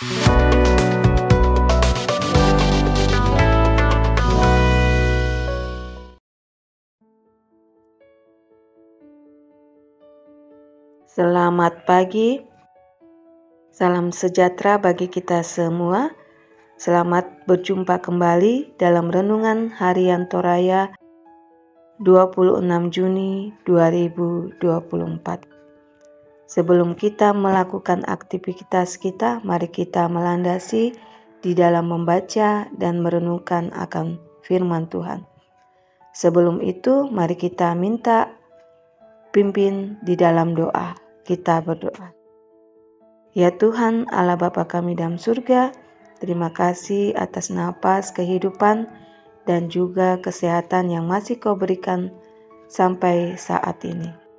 Selamat pagi, salam sejahtera bagi kita semua. Selamat berjumpa kembali dalam renungan harian Toraya 26 Juni 2024. Sebelum kita melakukan aktivitas kita, mari kita melandasi di dalam membaca dan merenungkan akan firman Tuhan. Sebelum itu, mari kita minta pimpin di dalam doa. Kita berdoa. Ya Tuhan, Allah Bapa kami dalam surga, terima kasih atas napas kehidupan dan juga kesehatan yang masih kau berikan sampai saat ini.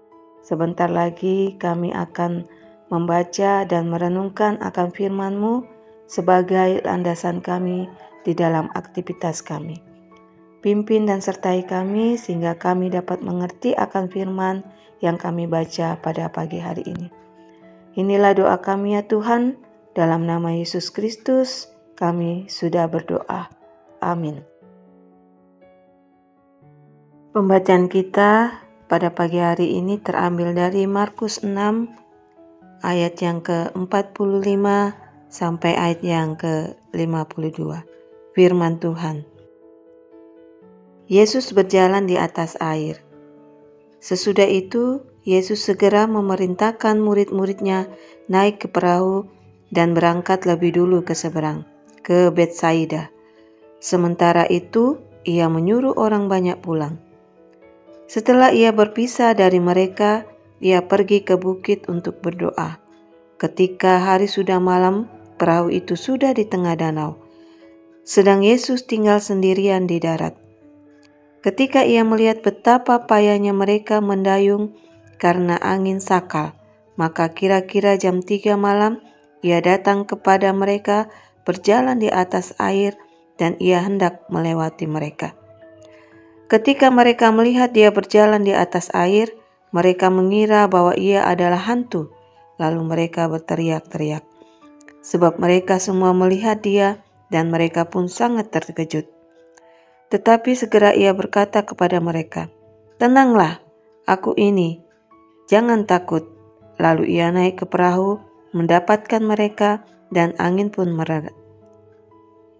Sebentar lagi kami akan membaca dan merenungkan akan firman-Mu sebagai landasan kami di dalam aktivitas kami. Pimpin dan sertai kami sehingga kami dapat mengerti akan firman yang kami baca pada pagi hari ini. Inilah doa kami ya Tuhan, dalam nama Yesus Kristus kami sudah berdoa. Amin. Pembacaan kita pada pagi hari ini terambil dari Markus 6 ayat yang ke-45 sampai ayat yang ke-52. Firman Tuhan. Yesus berjalan di atas air. Sesudah itu, Yesus segera memerintahkan murid-muridnya naik ke perahu dan berangkat lebih dulu ke seberang, ke Betsaida. Sementara itu, ia menyuruh orang banyak pulang. Setelah ia berpisah dari mereka, ia pergi ke bukit untuk berdoa. Ketika hari sudah malam, perahu itu sudah di tengah danau. Sedang Yesus tinggal sendirian di darat. Ketika ia melihat betapa payahnya mereka mendayung karena angin sakal, maka kira-kira jam tiga malam ia datang kepada mereka berjalan di atas air dan ia hendak melewati mereka. Ketika mereka melihat dia berjalan di atas air, mereka mengira bahwa ia adalah hantu. Lalu mereka berteriak-teriak, sebab mereka semua melihat dia, dan mereka pun sangat terkejut. Tetapi segera ia berkata kepada mereka, "Tenanglah, aku ini, jangan takut." Lalu ia naik ke perahu, mendapatkan mereka, dan angin pun mereda.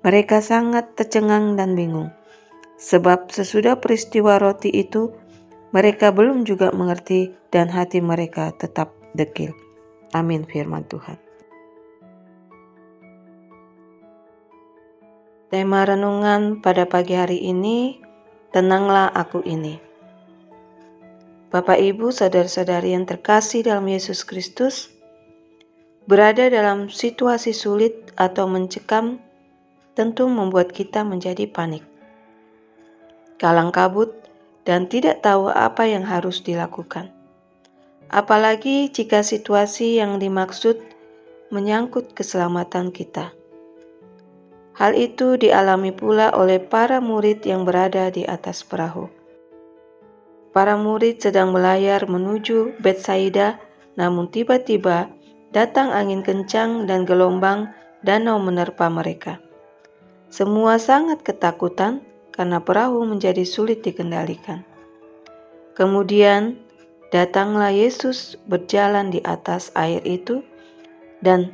Mereka sangat tercengang dan bingung sebab sesudah peristiwa roti itu mereka belum juga mengerti dan hati mereka tetap dekil. Amin firman Tuhan. Tema renungan pada pagi hari ini, tenanglah aku ini. Bapak Ibu, saudara-saudari yang terkasih dalam Yesus Kristus, berada dalam situasi sulit atau mencekam tentu membuat kita menjadi panik kalang kabut, dan tidak tahu apa yang harus dilakukan. Apalagi jika situasi yang dimaksud menyangkut keselamatan kita. Hal itu dialami pula oleh para murid yang berada di atas perahu. Para murid sedang melayar menuju Betsaida, namun tiba-tiba datang angin kencang dan gelombang danau menerpa mereka. Semua sangat ketakutan karena perahu menjadi sulit dikendalikan. Kemudian datanglah Yesus berjalan di atas air itu dan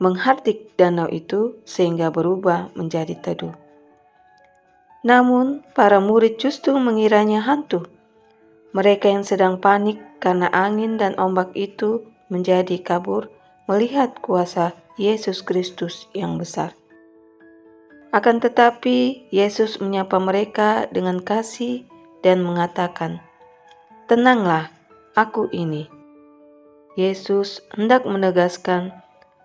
menghardik danau itu sehingga berubah menjadi teduh. Namun, para murid justru mengiranya hantu. Mereka yang sedang panik karena angin dan ombak itu menjadi kabur melihat kuasa Yesus Kristus yang besar. Akan tetapi, Yesus menyapa mereka dengan kasih dan mengatakan, "Tenanglah, Aku ini." Yesus hendak menegaskan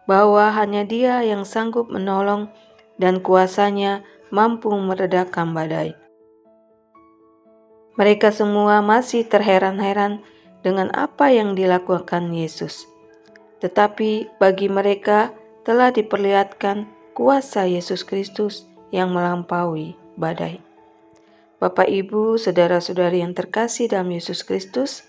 bahwa hanya Dia yang sanggup menolong dan kuasanya mampu meredakan badai. Mereka semua masih terheran-heran dengan apa yang dilakukan Yesus. Tetapi bagi mereka telah diperlihatkan kuasa Yesus Kristus yang melampaui badai. Bapak, Ibu, saudara-saudari yang terkasih dalam Yesus Kristus,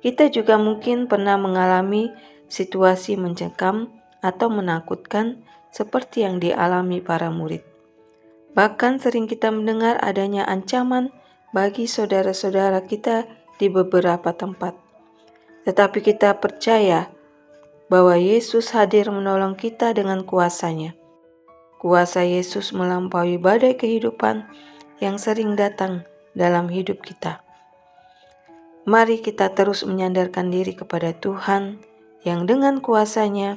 kita juga mungkin pernah mengalami situasi mencekam atau menakutkan seperti yang dialami para murid. Bahkan sering kita mendengar adanya ancaman bagi saudara-saudara kita di beberapa tempat. Tetapi kita percaya bahwa Yesus hadir menolong kita dengan kuasanya. Kuasa Yesus melampaui badai kehidupan yang sering datang dalam hidup kita. Mari kita terus menyandarkan diri kepada Tuhan yang dengan kuasanya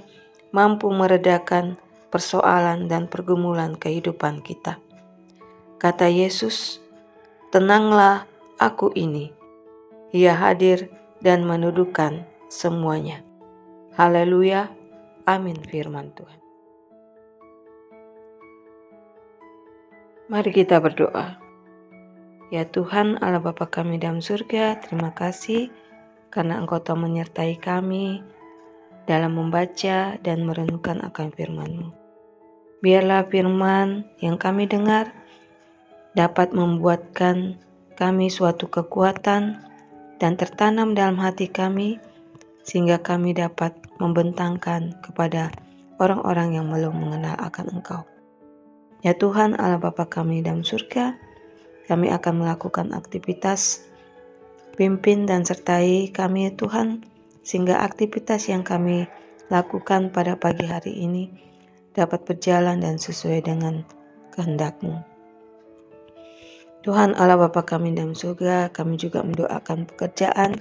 mampu meredakan persoalan dan pergumulan kehidupan kita. Kata Yesus, "Tenanglah, Aku ini." Ia hadir dan menuduhkan semuanya. Haleluya. Amin firman Tuhan. Mari kita berdoa. Ya Tuhan Allah Bapa kami dalam surga, terima kasih karena Engkau telah menyertai kami dalam membaca dan merenungkan akan firman-Mu. Biarlah firman yang kami dengar dapat membuatkan kami suatu kekuatan dan tertanam dalam hati kami sehingga kami dapat membentangkan kepada orang-orang yang belum mengenal akan Engkau. Ya Tuhan Allah Bapa kami dalam surga, kami akan melakukan aktivitas pimpin dan sertai kami ya Tuhan sehingga aktivitas yang kami lakukan pada pagi hari ini dapat berjalan dan sesuai dengan kehendak-Mu. Tuhan Allah Bapa kami dalam surga, kami juga mendoakan pekerjaan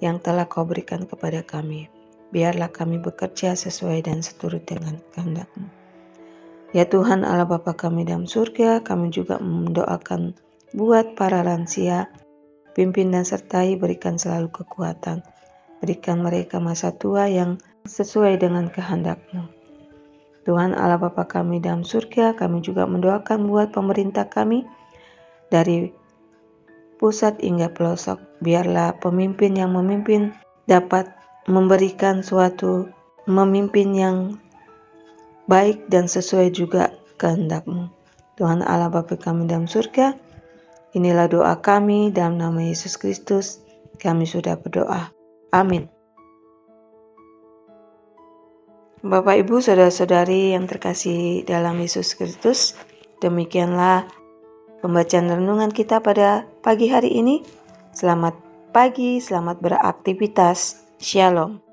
yang telah kau berikan kepada kami. Biarlah kami bekerja sesuai dan seturut dengan kehendak-Mu. Ya Tuhan Allah Bapa kami dalam surga, kami juga mendoakan buat para lansia, pimpin dan sertai berikan selalu kekuatan. Berikan mereka masa tua yang sesuai dengan kehendak-Mu. Tuhan Allah Bapa kami dalam surga, kami juga mendoakan buat pemerintah kami, dari pusat hingga pelosok. Biarlah pemimpin yang memimpin dapat memberikan suatu memimpin yang baik dan sesuai juga kehendakmu. Tuhan Allah Bapa kami dalam surga, inilah doa kami dalam nama Yesus Kristus. Kami sudah berdoa. Amin. Bapak, Ibu, saudara-saudari yang terkasih dalam Yesus Kristus, demikianlah pembacaan renungan kita pada pagi hari ini. Selamat pagi, selamat beraktivitas. Shalom.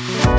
Yeah.